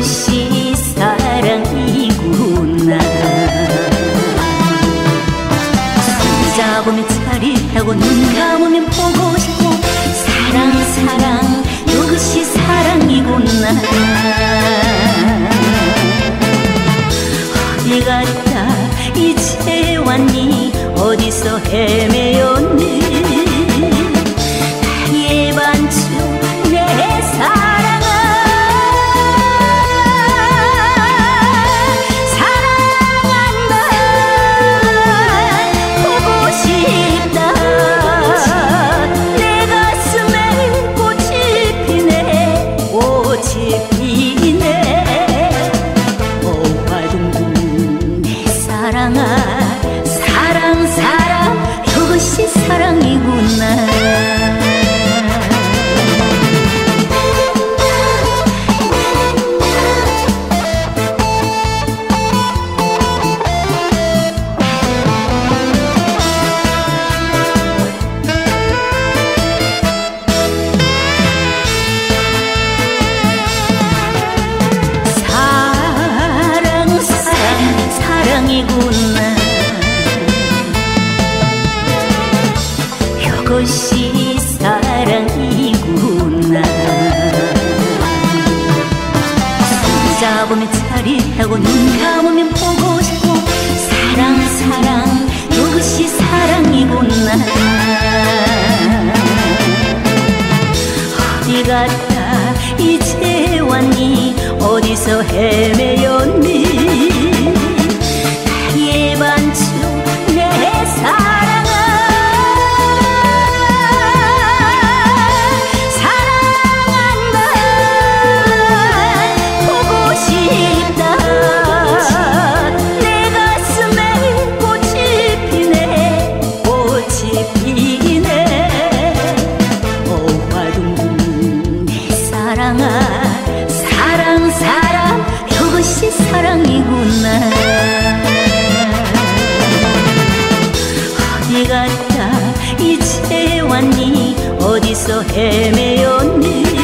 이것이 사랑이구나. 잡으면 차릿하고 눈 감으면 보고 싶고 사랑 사랑 이것이 사랑이구나 하고 눈 감으면 보고 싶고 사랑 사랑 이것이 사랑이구나. 어디 갔다 이제 왔니? 어디서 헤매였니 사랑 사랑 이것이 사랑이구나. 어디 갔다? 이제 왔니? 어디서 헤매었니